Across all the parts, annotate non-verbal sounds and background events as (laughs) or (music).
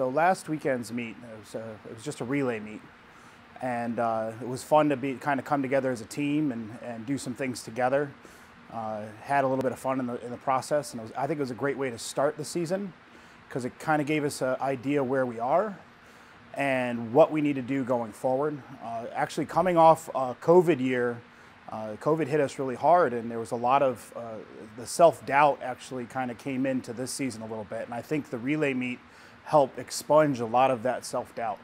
So last weekend's meet, it was, a, it was just a relay meet. And uh, it was fun to be kind of come together as a team and, and do some things together. Uh, had a little bit of fun in the, in the process, and was, I think it was a great way to start the season because it kind of gave us an idea where we are and what we need to do going forward. Uh, actually, coming off a COVID year, uh, COVID hit us really hard, and there was a lot of uh, the self doubt actually kind of came into this season a little bit. And I think the relay meet helped expunge a lot of that self doubt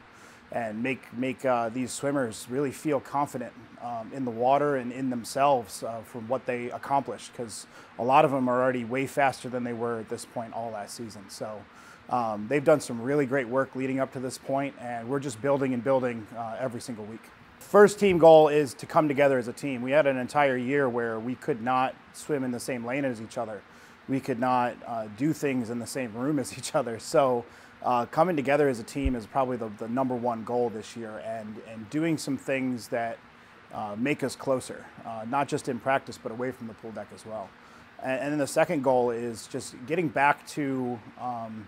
and make make uh, these swimmers really feel confident um, in the water and in themselves uh, from what they accomplished because a lot of them are already way faster than they were at this point all last season. So um, they've done some really great work leading up to this point, and we're just building and building uh, every single week. First team goal is to come together as a team. We had an entire year where we could not swim in the same lane as each other. We could not uh, do things in the same room as each other. So uh, coming together as a team is probably the, the, number one goal this year and, and doing some things that uh, make us closer, uh, not just in practice, but away from the pool deck as well. And, and then the second goal is just getting back to um,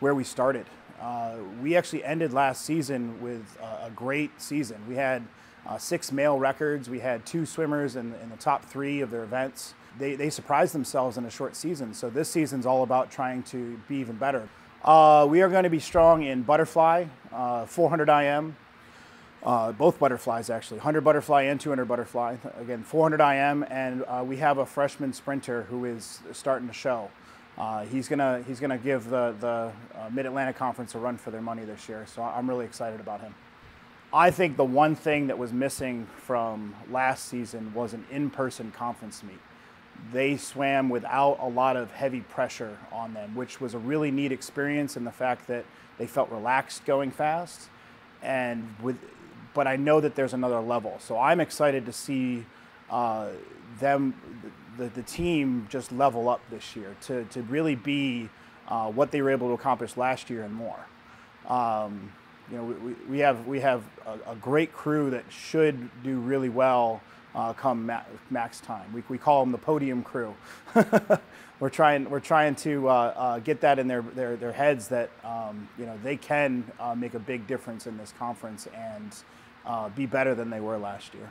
where we started. Uh, we actually ended last season with a great season. We had uh, six male records. We had two swimmers in, in the top three of their events. They, they surprised themselves in a short season. So this season's all about trying to be even better. Uh, we are going to be strong in butterfly, uh, 400 IM, uh, both butterflies actually, 100 butterfly and 200 butterfly. Again, 400 IM, and uh, we have a freshman sprinter who is starting to show. Uh, he's gonna he's gonna give the the uh, Mid Atlantic Conference a run for their money this year, so I'm really excited about him. I think the one thing that was missing from last season was an in-person conference meet they swam without a lot of heavy pressure on them, which was a really neat experience in the fact that they felt relaxed going fast. And with, but I know that there's another level. So I'm excited to see uh, them, the, the team, just level up this year to, to really be uh, what they were able to accomplish last year and more. Um, you know, we, we have we have a, a great crew that should do really well uh, come ma max time. We, we call them the podium crew. (laughs) we're trying we're trying to uh, uh, get that in their their, their heads that um, you know they can uh, make a big difference in this conference and uh, be better than they were last year.